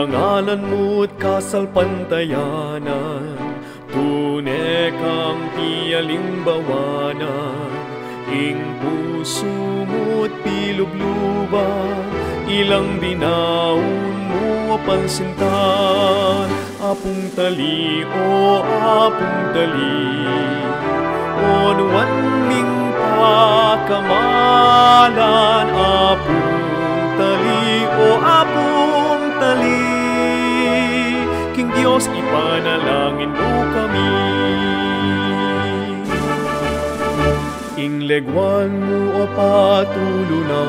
Kasalanan mo't kasalpantayanan Tunay kang pialimbawanan Ing puso mo't pilubluba Ilang dinaon mo pansintan Apong tali o apong tali O nuwan ming pakamalan Diyos ipanalangin mo kami. Ing legwan mo o patulunan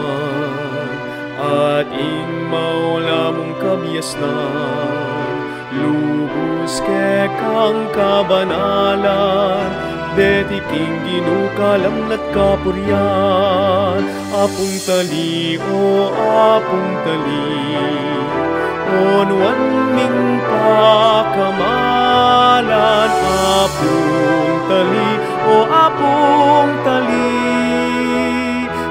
At ing maula mong kabiasnan Lubos ke kang kabanalan Deti king ginukalam at kapuryan. Apong tali o apong tali O nuwan ming pakamalan Apong tali o apong tali.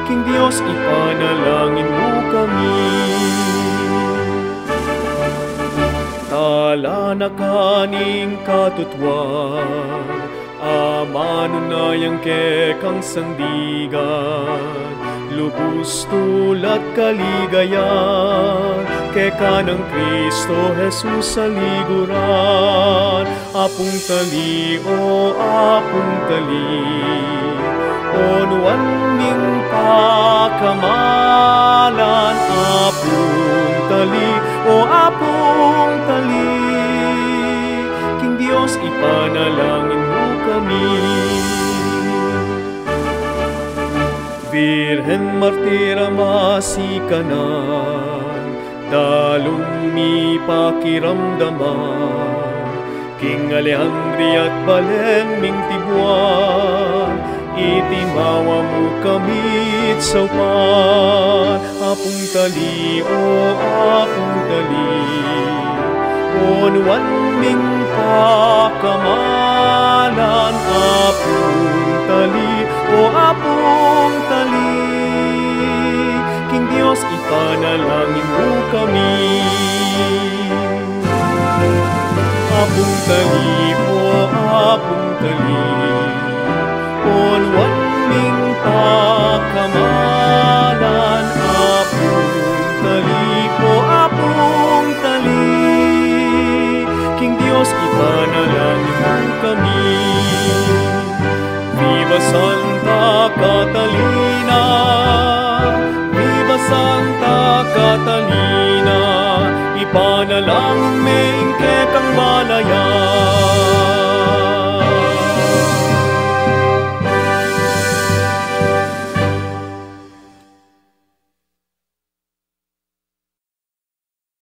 King Diyos ipanalangin mo kami. Tala na kaning katutwan Amano na yang ke kang sandigan Lubos tulat kaligayan Ke kanang Kristo Jesus sa liguran. Apong tali o apong tali O nuwan ming pakamalan. Apong tali o apong tali King Diyos ipanalangin mo kami Virhen Martira masikanan Dalong mi pakiramdaman King Alejandri at Balen ming tibuan Itimawa mo kami sa upan. Apong tali o apong tali. O nuwan ming pakamalan ipanalangin mo kami. Apong tali o apong tali O nuwan ming pakamalan Apong tali o apong tali King Diyos ipanalangin mo kami Zion.